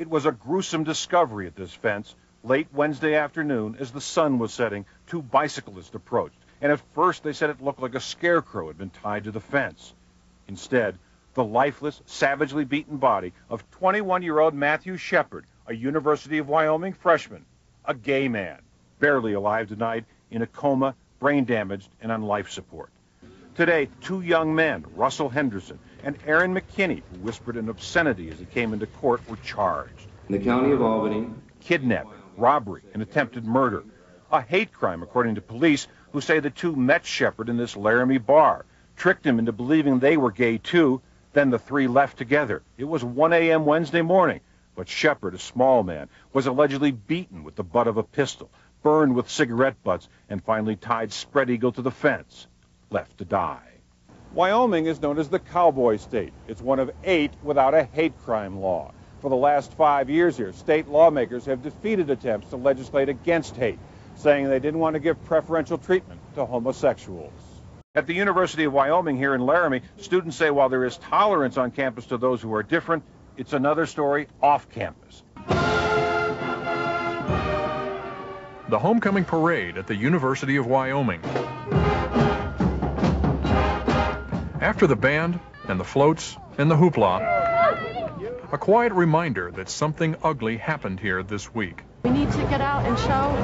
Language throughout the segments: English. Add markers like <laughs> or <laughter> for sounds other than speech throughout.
It was a gruesome discovery at this fence late Wednesday afternoon as the sun was setting. Two bicyclists approached, and at first they said it looked like a scarecrow had been tied to the fence. Instead, the lifeless, savagely beaten body of 21-year-old Matthew Shepard, a University of Wyoming freshman, a gay man, barely alive tonight, in a coma, brain damaged, and on life support. Today, two young men, Russell Henderson and Aaron McKinney, who whispered an obscenity as he came into court, were charged. In the county of Albany, kidnapping, robbery, and attempted murder. A hate crime, according to police, who say the two met Shepard in this Laramie bar, tricked him into believing they were gay too, then the three left together. It was 1 a.m. Wednesday morning, but Shepard, a small man, was allegedly beaten with the butt of a pistol, burned with cigarette butts, and finally tied spread eagle to the fence, left to die. Wyoming is known as the cowboy state. It's one of eight without a hate crime law. For the last five years here, state lawmakers have defeated attempts to legislate against hate, saying they didn't want to give preferential treatment to homosexuals. At the University of Wyoming here in Laramie, students say while there is tolerance on campus to those who are different, it's another story off campus. The homecoming parade at the University of Wyoming. After the band and the floats and the hoopla, a quiet reminder that something ugly happened here this week. We need to get out and show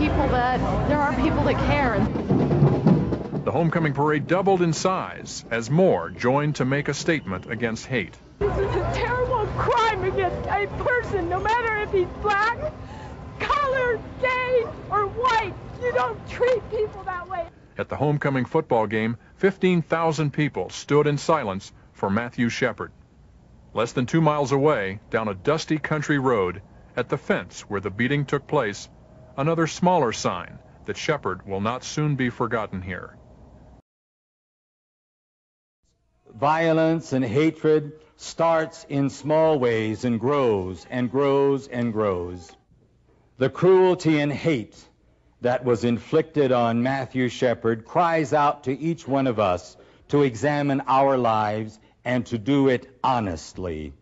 people that there are people that care. The homecoming parade doubled in size as more joined to make a statement against hate. This is a terrible crime against a person, no matter if he's black, colored, gay, or white. You don't treat people that way. At the homecoming football game, 15,000 people stood in silence for Matthew Shepard. Less than two miles away, down a dusty country road, at the fence where the beating took place, another smaller sign that Shepard will not soon be forgotten here. Violence and hatred starts in small ways and grows and grows and grows. The cruelty and hate that was inflicted on Matthew Shepard cries out to each one of us to examine our lives and to do it honestly.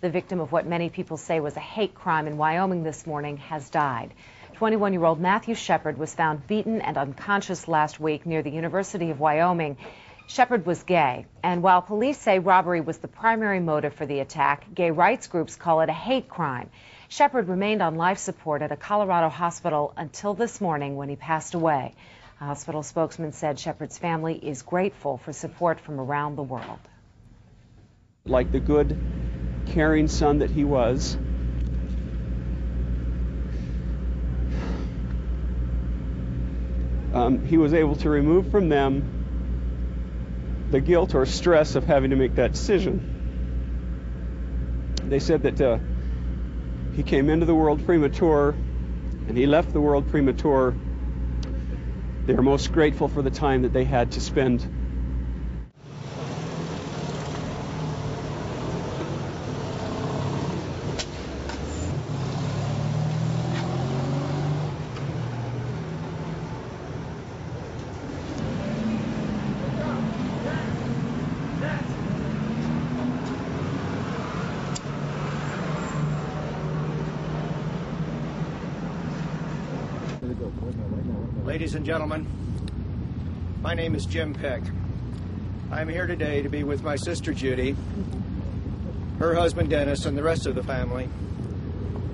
The victim of what many people say was a hate crime in Wyoming this morning has died. 21 year old Matthew Shepard was found beaten and unconscious last week near the University of Wyoming. Shepard was gay, and while police say robbery was the primary motive for the attack, gay rights groups call it a hate crime. Shepard remained on life support at a Colorado hospital until this morning when he passed away. A hospital spokesman said Shepard's family is grateful for support from around the world. Like the good, caring son that he was, um, he was able to remove from them the guilt or stress of having to make that decision. They said that uh, he came into the world premature and he left the world premature. They are most grateful for the time that they had to spend Ladies and gentlemen, my name is Jim Peck. I'm here today to be with my sister Judy, her husband Dennis, and the rest of the family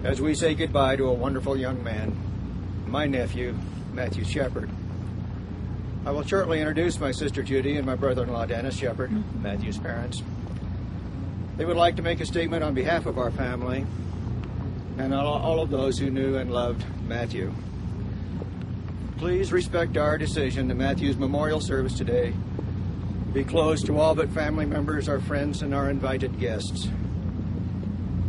as we say goodbye to a wonderful young man, my nephew, Matthew Shepard. I will shortly introduce my sister Judy and my brother in law Dennis Shepard, Matthew's parents. They would like to make a statement on behalf of our family and all of those who knew and loved Matthew. Please respect our decision that Matthew's memorial service today be closed to all but family members, our friends, and our invited guests.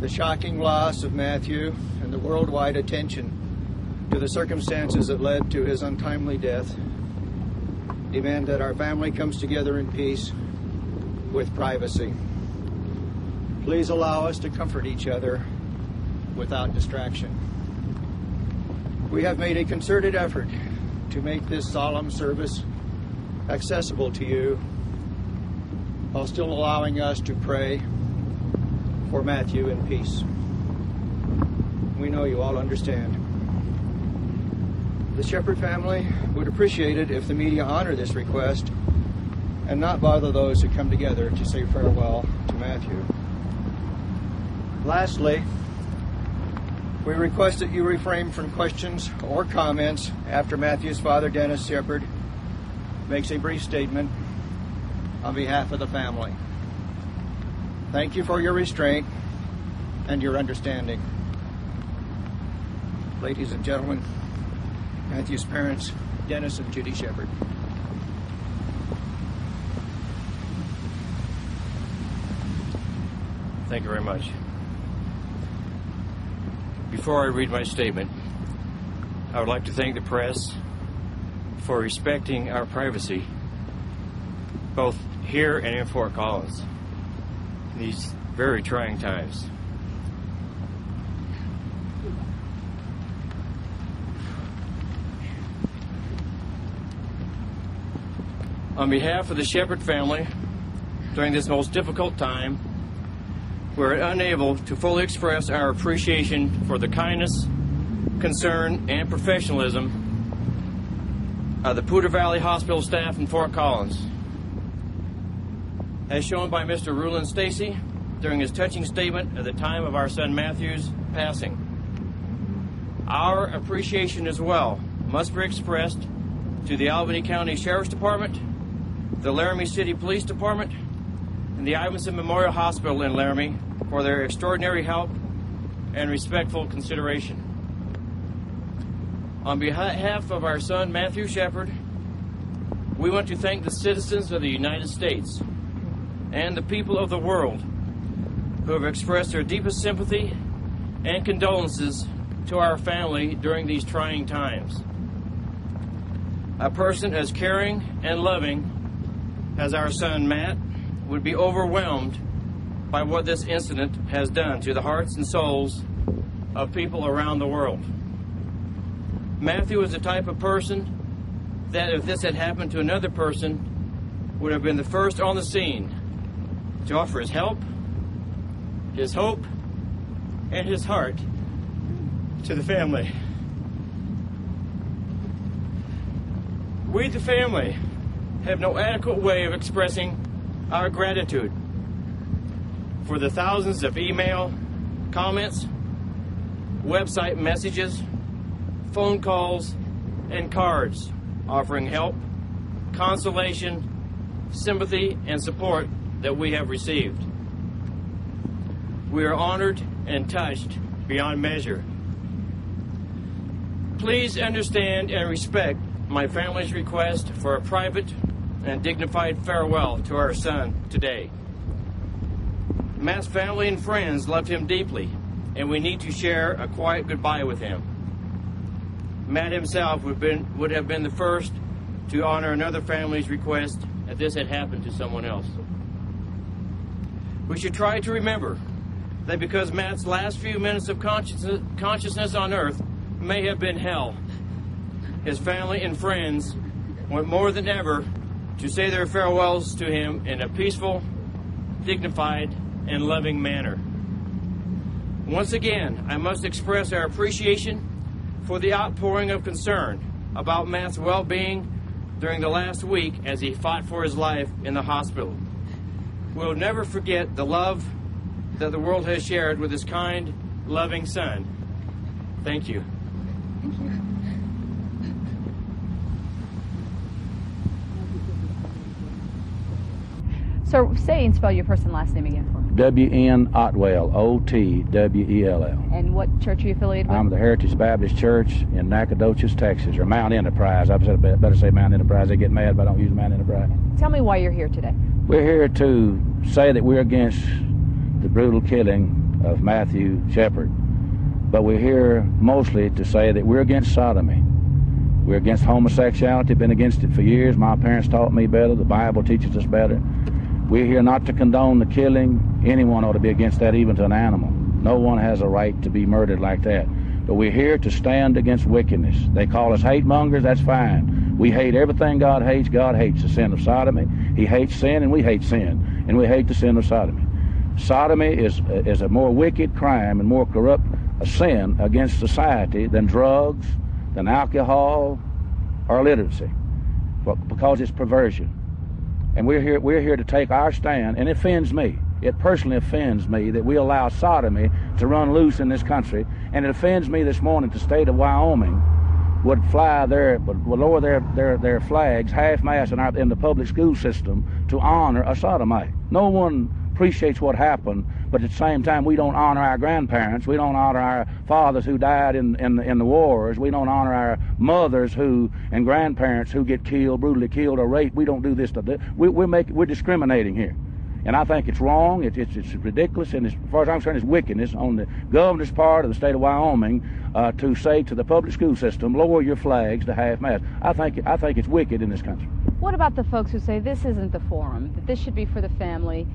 The shocking loss of Matthew and the worldwide attention to the circumstances that led to his untimely death demand that our family comes together in peace with privacy. Please allow us to comfort each other without distraction. We have made a concerted effort to make this solemn service accessible to you while still allowing us to pray for Matthew in peace. we know you all understand. The Shepard family would appreciate it if the media honor this request and not bother those who come together to say farewell to Matthew. Lastly, we request that you refrain from questions or comments after Matthew's father, Dennis Shepard, makes a brief statement on behalf of the family. Thank you for your restraint and your understanding. Ladies and gentlemen, Matthew's parents, Dennis and Judy Shepard. Thank you very much. Before I read my statement, I would like to thank the press for respecting our privacy, both here and in Fort Collins, in these very trying times. On behalf of the Shepard family, during this most difficult time, we're unable to fully express our appreciation for the kindness, concern, and professionalism of the Poudre Valley Hospital staff in Fort Collins. As shown by Mr. Rulon Stacy during his touching statement at the time of our son Matthew's passing. Our appreciation as well must be expressed to the Albany County Sheriff's Department, the Laramie City Police Department, and the Ivinson Memorial Hospital in Laramie for their extraordinary help and respectful consideration. On behalf of our son Matthew Shepard, we want to thank the citizens of the United States and the people of the world who have expressed their deepest sympathy and condolences to our family during these trying times. A person as caring and loving as our son Matt would be overwhelmed by what this incident has done to the hearts and souls of people around the world. Matthew is the type of person that, if this had happened to another person, would have been the first on the scene to offer his help, his hope, and his heart to the family. We, the family, have no adequate way of expressing our gratitude for the thousands of email, comments, website messages, phone calls, and cards offering help, consolation, sympathy, and support that we have received. We are honored and touched beyond measure. Please understand and respect my family's request for a private and dignified farewell to our son today. Matt's family and friends loved him deeply, and we need to share a quiet goodbye with him. Matt himself would, been, would have been the first to honor another family's request if this had happened to someone else. We should try to remember that because Matt's last few minutes of consciousness, consciousness on earth may have been hell, his family and friends want more than ever to say their farewells to him in a peaceful, dignified, and loving manner. Once again, I must express our appreciation for the outpouring of concern about Matt's well being during the last week as he fought for his life in the hospital. We'll never forget the love that the world has shared with his kind, loving son. Thank you. Thank you. So say and spell your first and last name again for me. W.N. Otwell, O-T-W-E-L-L. And what church are you affiliated with? I'm the Heritage Baptist Church in Nacogdoches, Texas, or Mount Enterprise. I better say Mount Enterprise. They get mad if I don't use Mount Enterprise. Tell me why you're here today. We're here to say that we're against the brutal killing of Matthew Shepard. But we're here mostly to say that we're against sodomy. We're against homosexuality, been against it for years. My parents taught me better. The Bible teaches us better. We're here not to condone the killing. Anyone ought to be against that, even to an animal. No one has a right to be murdered like that. But we're here to stand against wickedness. They call us hate mongers. That's fine. We hate everything God hates. God hates the sin of sodomy. He hates sin, and we hate sin. And we hate the sin of sodomy. Sodomy is, is a more wicked crime and more corrupt a sin against society than drugs, than alcohol, or illiteracy, because it's perversion. And we're here, we're here to take our stand, and it offends me. It personally offends me that we allow sodomy to run loose in this country, and it offends me this morning the state of Wyoming would fly their, would lower their, their, their flags half-mast in, our, in the public school system to honor a sodomite. No one appreciates what happened, but at the same time, we don't honor our grandparents. We don't honor our fathers who died in, in, in the wars. We don't honor our mothers who and grandparents who get killed, brutally killed or raped. We don't do this. To, we, we're, making, we're discriminating here. And I think it's wrong, it's, it's, it's ridiculous, and as far as I'm concerned, it's wickedness on the governor's part of the state of Wyoming uh, to say to the public school system, lower your flags to half mast. I think, I think it's wicked in this country. What about the folks who say this isn't the forum, that this should be for the family?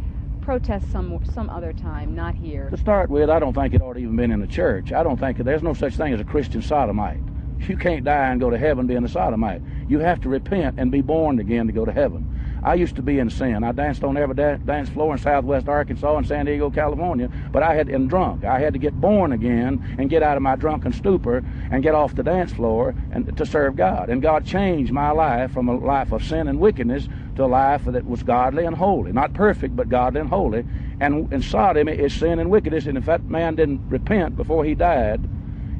Protest some some other time, not here. To start with, I don't think it ought to even been in the church. I don't think there's no such thing as a Christian sodomite. You can't die and go to heaven being a sodomite. You have to repent and be born again to go to heaven. I used to be in sin. I danced on every da- dance floor in Southwest Arkansas and San Diego, California, but I had been drunk. I had to get born again and get out of my drunken stupor and get off the dance floor and to serve God. And God changed my life from a life of sin and wickedness to a life that was godly and holy. Not perfect, but godly and holy. And, and sodomy is sin and wickedness. And if that man didn't repent before he died,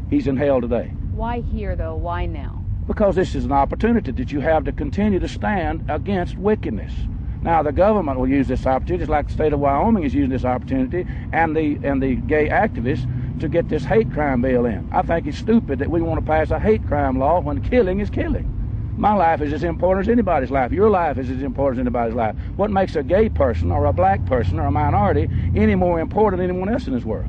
he's in hell today. Why here, though? Why now? because this is an opportunity that you have to continue to stand against wickedness. Now, the government will use this opportunity, just like the state of Wyoming is using this opportunity, and the and the gay activists to get this hate crime bill in. I think it's stupid that we want to pass a hate crime law when killing is killing. My life is as important as anybody's life. Your life is as important as anybody's life. What makes a gay person or a black person or a minority any more important than anyone else in this world?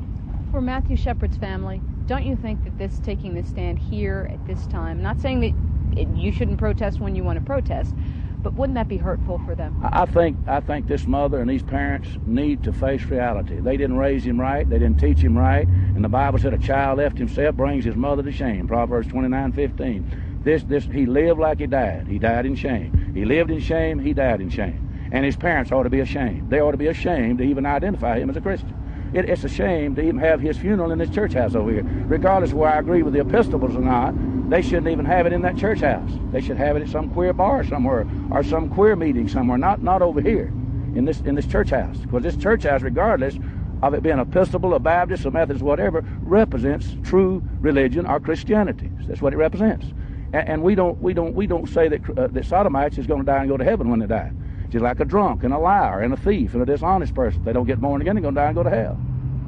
For Matthew Shepard's family, don't you think that this taking the stand here at this time, not saying that it, you shouldn't protest when you want to protest, but wouldn't that be hurtful for them? I think I think this mother and these parents need to face reality. They didn't raise him right. They didn't teach him right. And the Bible said a child left himself brings his mother to shame. Proverbs 29:15. This this he lived like he died. He died in shame. He lived in shame. He died in shame. And his parents ought to be ashamed. They ought to be ashamed to even identify him as a Christian. It, it's a shame to even have his funeral in this church house over here. Regardless of where I agree with the Episcopals or not, they shouldn't even have it in that church house. They should have it at some queer bar somewhere or some queer meeting somewhere, not not over here in this in this church house. Because this church house, regardless of it being Episcopal, a Baptist, a Methodist, whatever, represents true religion or Christianity. That's what it represents. And, and we don't we don't we don't say that uh, that sodomites is going to die and go to heaven when they die. Just like a drunk and a liar and a thief and a dishonest person. They don't get born again, they're going to die and go to hell.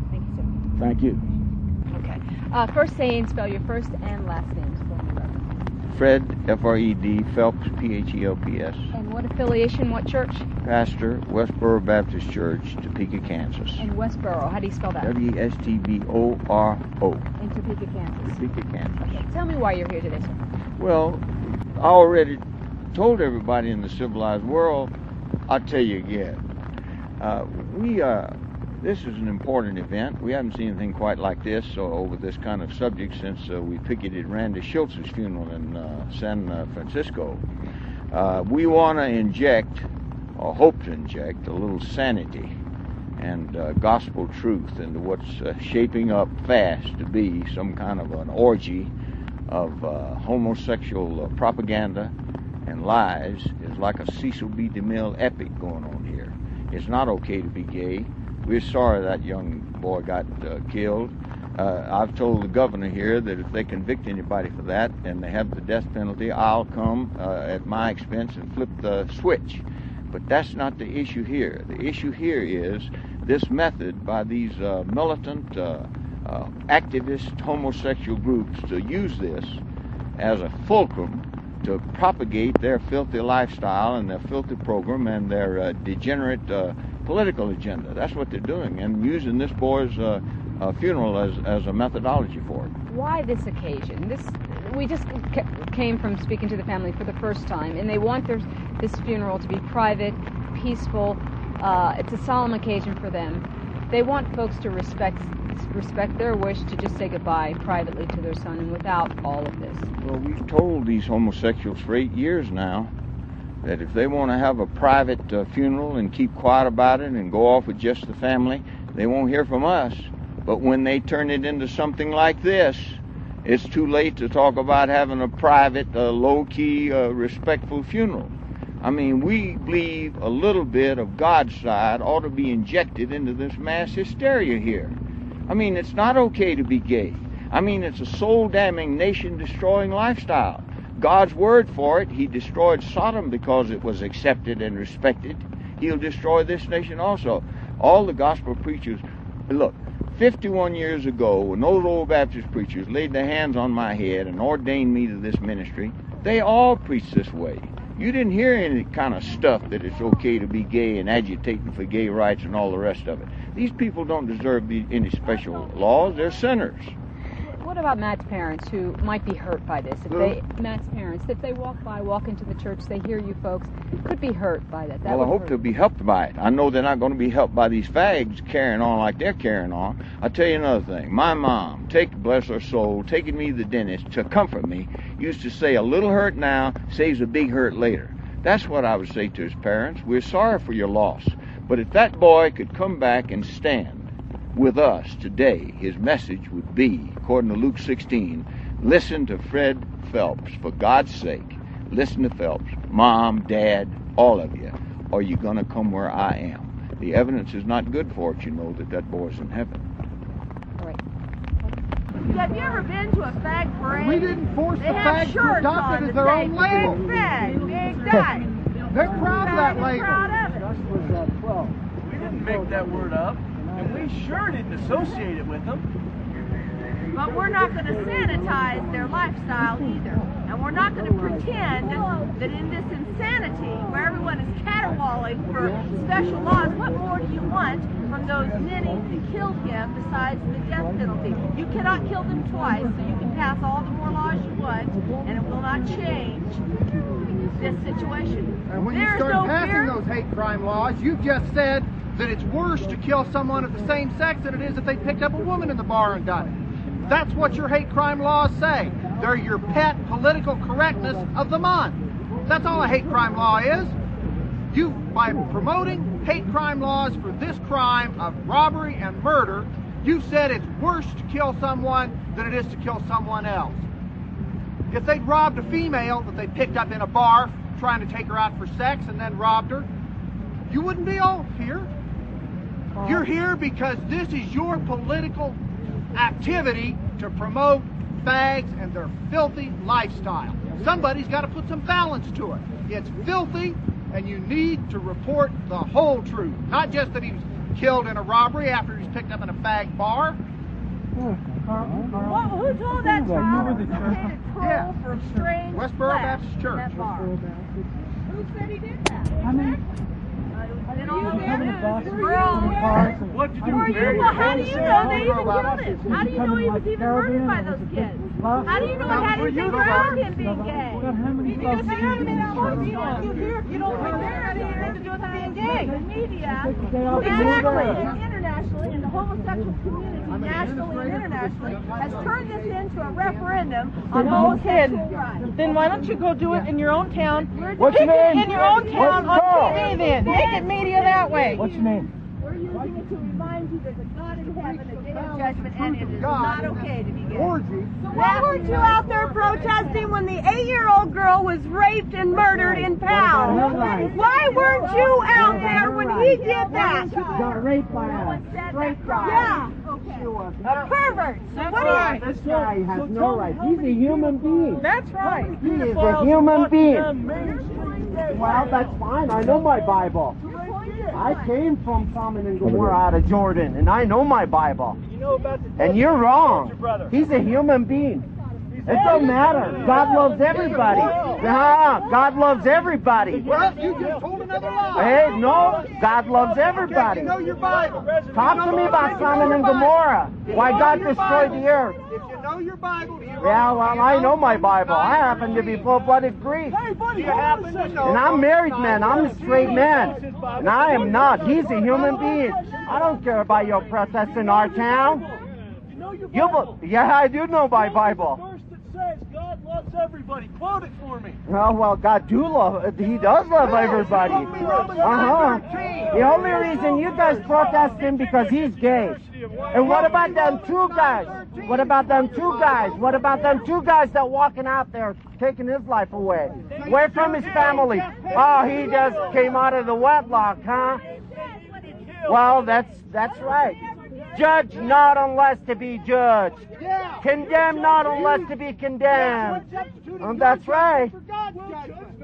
Thank you, sir. Thank you. Okay. Uh, first say and spell your first and last names for me, Reverend. Fred, F-R-E-D, Phelps, P-H-E-L-P-S. And what affiliation, what church? Pastor, Westboro Baptist Church, Topeka, Kansas. And Westboro, how do you spell that? W-E-S-T-B-O-R-O. In Topeka, Kansas. Topeka, Kansas. Okay. Tell me why you're here today, sir. Well, I already told everybody in the civilized world I'll tell you again. Uh, we uh, this is an important event. We haven't seen anything quite like this uh, over this kind of subject since uh, we picketed Randy Shilts's funeral in uh, San uh, Francisco. we want to inject, or hope to inject, a little sanity and gospel truth into what's shaping up fast to be some kind of an orgy of homosexual propaganda and lies is like a Cecil B. DeMille epic going on here. It's not okay to be gay. We're sorry that young boy got uh, killed. Uh, I've told the governor here that if they convict anybody for that and they have the death penalty, I'll come uh, at my expense and flip the switch. But that's not the issue here. The issue here is this method by these uh, militant, uh, activist homosexual groups to use this as a fulcrum to propagate their filthy lifestyle and their filthy program and their uh, degenerate uh, political agenda. That's what they're doing, and using this boy's uh, uh funeral as, as a methodology for it. Why this occasion? This we just came from speaking to the family for the first time, and they want their, this funeral to be private, peaceful. Uh, it's a solemn occasion for them. They want folks to respect respect their wish to just say goodbye privately to their son and without all of this. Well, we've told these homosexuals for eight years now that if they want to have a private uh, funeral and keep quiet about it and go off with just the family, they won't hear from us. But when they turn it into something like this, it's too late to talk about having a private, uh, low-key, uh, respectful funeral. I mean, we believe a little bit of God's side ought to be injected into this mass hysteria here. I mean, it's not okay to be gay. I mean, it's a soul damning, nation destroying lifestyle. God's word for it, He destroyed Sodom because it was accepted and respected. He'll destroy this nation also. All the gospel preachers, look, 51 years ago, when those old Baptist preachers laid their hands on my head and ordained me to this ministry, they all preached this way. You didn't hear any kind of stuff that it's okay to be gay and agitating for gay rights and all the rest of it. These people don't deserve any special laws. They're sinners. What about Matt's parents who might be hurt by this? If they Matt's parents, if they walk by, walk into the church, they hear you folks, could be hurt by that. that well, I hope hurt. they'll be helped by it. I know they're not going to be helped by these fags carrying on like they're carrying on. I'll tell you another thing. My mom, take bless her soul, taking me to the dentist to comfort me, used to say a little hurt now saves a big hurt later. That's what I would say to his parents. We're sorry for your loss. But if that boy could come back and stand with us today, his message would be, according to Luke 16, listen to Fred Phelps, for God's sake. Listen to Phelps, mom, dad, all of you, or you're going to come where I am. The evidence is not good for it, you know, that that boy's in heaven. Have you ever been to a fag parade? We didn't force they the have fags to shirts adopt on it as their own label. Big fag, big guy. They're proud of that Fag is label. proud of it. We didn't make that word up, and we sure didn't associate it with them. But we're not going to sanitize their lifestyle either. And we're not going to pretend that in this insanity where everyone is caterwauling for special laws, what more do you want from those many that killed him besides the death penalty? You cannot kill them twice, so you can pass all the more laws you want, and it will not change this situation. And when you start no passing fear. those hate crime laws, you've just said that it's worse to kill someone of the same sex than it is if they picked up a woman in the bar and done it. That's what your hate crime laws say. They're your pet political correctness of the month. That's all a hate crime law is. You, by promoting hate crime laws for this crime of robbery and murder, you said it's worse to kill someone than it is to kill someone else. If they'd robbed a female that they picked up in a bar trying to take her out for sex and then robbed her, you wouldn't be all here. Oh. You're here because this is your political activity to promote fags and their filthy lifestyle. Somebody's got to put some balance to it. It's filthy, and you need to report the whole truth. Not just that he was killed in a robbery after he was picked up in a fag bar. Well, who told that child it was okay to troll Yeah. for strange Westboro Baptist Church. Who said he did that? I mean, Then all the news, we're all there. What did Were you, well, how do you know they even killed him? How do you know he was even murdered by those kids? How do you know it had anything do with him being gay? Because in that horse You you don't had anything to do with being gay. The media, nationally and internationally, and the homosexual community, nationally and internationally, has turned this into a referendum on homosexual rights. Then why don't you go do it in your own town? What's your name? In your own town What's on your TV then. Make it media that way. What's your name? We're using it to remind you there's a God in heaven, a day judgment, and it is not okay to be gay. Orgy. So why weren't you out there protesting when the eight-year-old girl was raped and murdered in Pound? Why weren't you out there when he did that? got raped by a straight guy. Yeah. A pervert. That's What right. do you- This guy has no right. He's a human being. That's right. He is a human being. Well, that's fine. I know my Bible. I came from Sodom and Gomorrah out of Jordan, and I know my Bible. You know about the And you're wrong. He's a human being. It don't matter. God loves everybody. Yeah, God loves everybody. Well, you just told another lie. Hey, no, God loves everybody. You know your Bible. Talk to me about Sodom and Gomorrah. Why God destroyed the earth. If you know your Bible, Yeah, well, I know my Bible. I happen to be full-blooded Greek. do you happen to know? And I'm married man. I'm a straight man. And I am not. He's a human being. I don't care about your protests in our town. You, be- yeah, I do know my Bible. verse that says God loves everybody. Quote it for me. Oh well, God do love. He does love everybody. Uh huh. The only reason you guys protest him because he's gay. And what about them two guys? What about them two guys? What about them two guys that walking out there taking his life away? Where from his family? Oh, he just came out of the wedlock, huh? Well, that's that's right. Judge not unless to be judged. Condemn not unless to be condemned. And oh, that's right.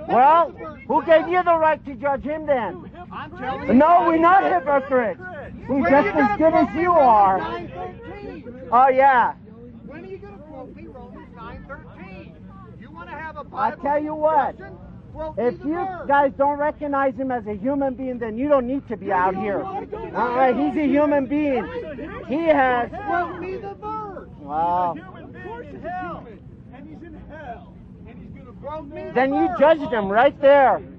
Well, who gave you the right to judge him then? No, we're not hypocrites. We're just as good as you are. Oh, yeah. When are you going to quote me Romans 9.13? You want to have a I Bible tell you what. Discussion? If you verse. guys don't recognize him as a human being, then you don't need to be out here. All right, he's a human being. He has. Quote me the verse. Wow. Human being in hell. And he's in hell. And he's going to Quote me Then you verse. judged him right there. You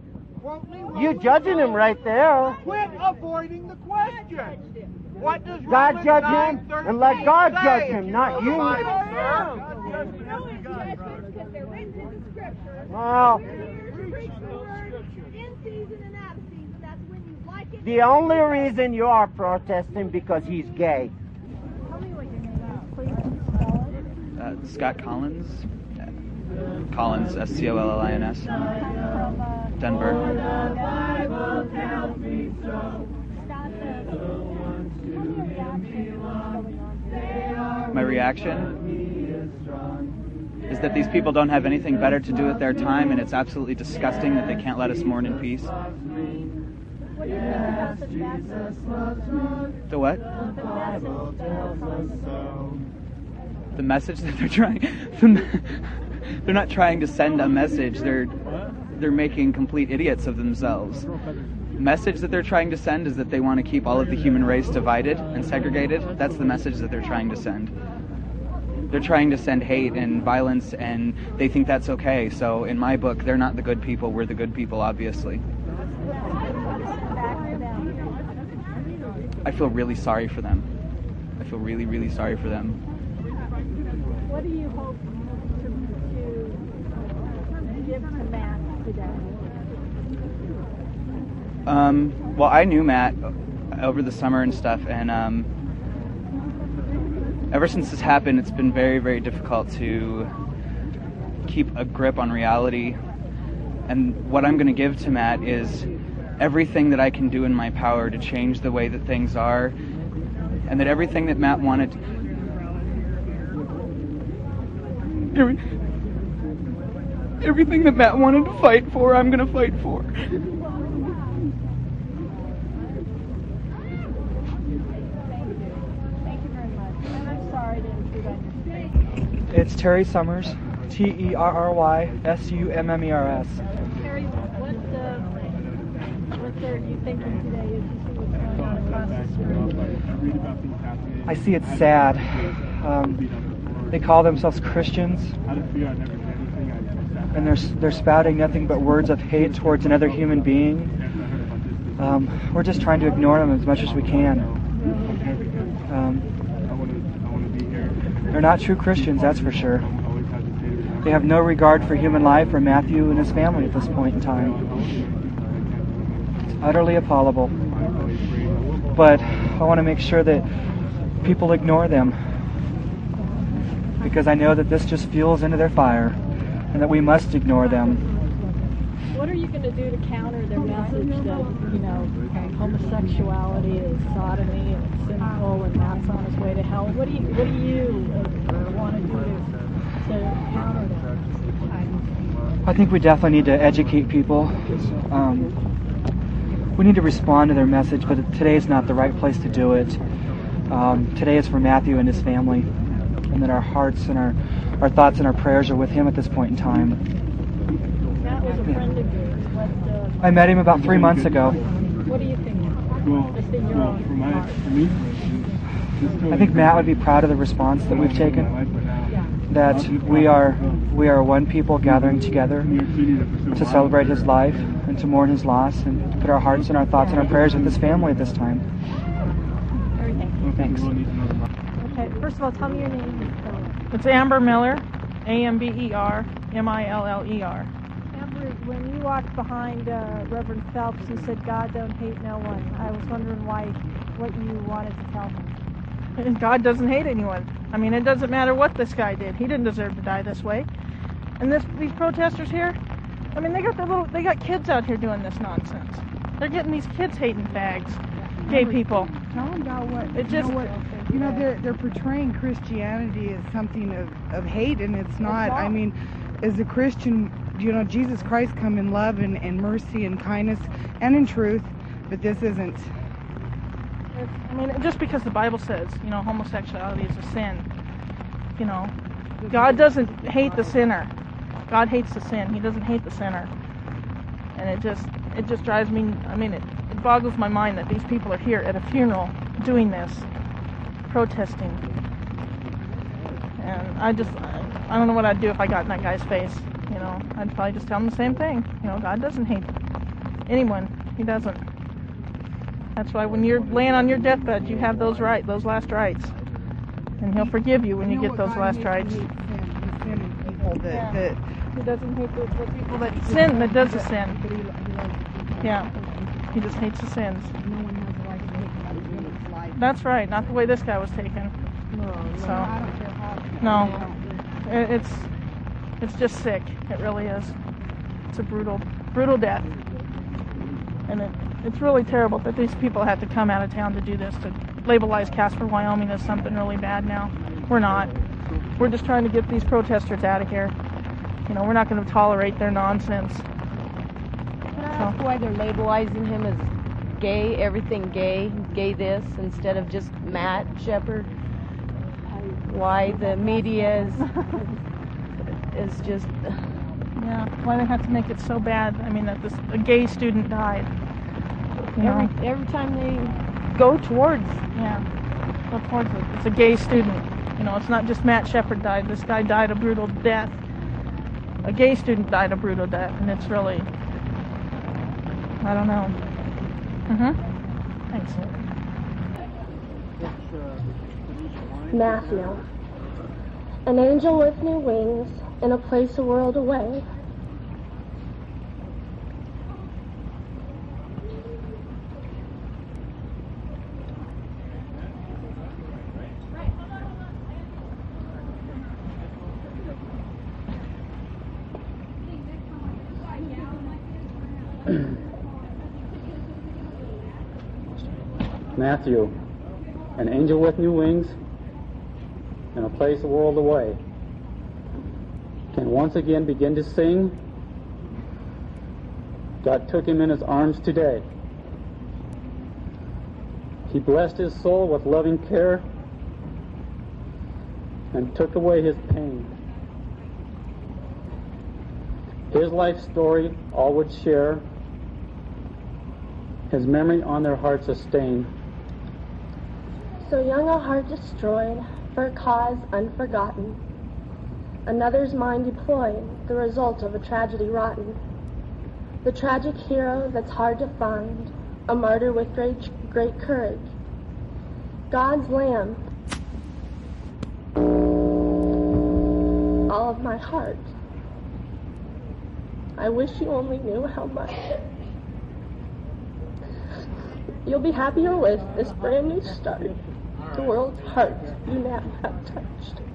Romans judging him right there. Quit avoiding the question. What does God Romans judge him, and let God say? judge him, not know you. the Bible, sir. Well, In season and out of season, that's when you like it. The only reason you are protesting because he's gay. Uh, Scott Collins. Collins, S C O L L I N S. Denver. My reaction is that these people don't have anything better to do with their time, and it's absolutely disgusting that they can't let us mourn in peace. The what? The message that they're trying. <laughs> they're not trying to send a message. They're they're making complete idiots of themselves. The message that they're trying to send is that they want to keep all of the human race divided and segregated. That's the message that they're trying to send. They're trying to send hate and violence, and they think that's okay. So, in my book, they're not the good people. We're the good people, obviously. I feel really sorry for them. I feel really, really sorry for them. What do you hope to, to give to Matt today? Um, well, I knew Matt over the summer and stuff, and um, ever since this happened, it's been very, very difficult to keep a grip on reality. And what I'm going to give to Matt is everything that I can do in my power to change the way that things are, and that everything that Matt wanted. Every, everything that Matt wanted to fight for, I'm going to fight for. It's Terry Summers, T E R R Y S U M M E R S. You today as you see what's going on across the? I see it's sad. Um, they call themselves Christians, and they're they're spouting nothing but words of hate towards another human being. Um, we're just trying to ignore them as much as we can. Um, they're not true Christians, that's for sure. They have no regard for human life or Matthew and his family at this point in time. It's utterly appallable. But I want to make sure that people ignore them because I know that this just fuels into their fire and that we must ignore them. What are you going to do to counter their message that, you know, homosexuality is sodomy and it's sinful and Matt's on his way to hell? What do you, what do you uh, want to do to, to counter that? I think we definitely need to educate people. Um, we need to respond to their message, but today is not the right place to do it. Um, today is for Matthew and his family, and that our hearts and our, our thoughts and our prayers are with him at this point in time. Matt was a friend of yours. What, uh, I met him about three months ago. what do you think? Just in your own heart. I think Matt would be proud of the response that we've taken. That we are we are one people gathering together to celebrate his life and to mourn his loss and to put our hearts and our thoughts and our prayers with his family at this time. Thanks. Okay, first of all, tell me your name. It's Amber Miller, A M B E R. M-I-L-L-E-R. Amber, when you walked behind uh, Reverend Phelps and said, God don't hate no one, I was wondering why, what you wanted to tell him. God doesn't hate anyone. I mean, it doesn't matter what this guy did. He didn't deserve to die this way. And this, these protesters here, I mean, they got their little, they got kids out here doing this nonsense. They're getting these kids hating fags, gay people. Tell them about what It you just, know what you know they're they're portraying Christianity as something of, of hate and it's not. I mean, as a Christian, you know Jesus Christ come in love and, and mercy and kindness and in truth, but this isn't. I mean, just because the Bible says, you know, homosexuality is a sin, you know, God doesn't hate the sinner. God hates the sin. He doesn't hate the sinner. And it just, it just drives me. I mean, it, it boggles my mind that these people are here at a funeral doing this, protesting. And I just, I, don't know what I'd do if I got in that guy's face. You know, I'd probably just tell him the same thing. You know, God doesn't hate anyone. He doesn't. That's why when you're laying on your deathbed, you have those right, those last rights, and He'll forgive you when you, know get those God last rights. He hates sin. He's sin in people that, Yeah. that He doesn't hate the, the people that sin that does the sin. Yeah, He just hates the sins. no one has the right to hate life. That's right. Not the way this guy was taken. So I don't care how. no, it, it's it's just sick. It really is. It's a brutal, brutal death, and it, it's really terrible that these people have to come out of town to do this to labelize Casper, Wyoming as something really bad. Now, we're not. We're just trying to get these protesters out of here. You know, we're not going to tolerate their nonsense. Can I ask why they're labelizing him as gay, everything gay, gay this, instead of just Matt Shepard? Why the media is <laughs> is just Yeah, why they have to make it so bad? I mean, that this a gay student died. Know? every every time they go towards Yeah, go towards it. It's a gay student. You know, it's not just Matt Shepard died. This guy died a brutal death. A gay student died a brutal death, and it's really, I don't know. Mhm. Thanks. Matthew. An angel with new wings in a place a world away. Matthew, an angel with new wings in a place a world away, can once again begin to sing. God took him in his arms today. He blessed his soul with loving care and took away his pain. His life story all would share, his memory on their hearts a stain. So young a heart destroyed for a cause unforgotten. Another's mind deployed, the result of a tragedy rotten. The tragic hero that's hard to find, a martyr with great, great courage. God's lamb. All of my heart. I wish you only knew how much. You'll be happier with this brand new start. The world's heart you now have touched.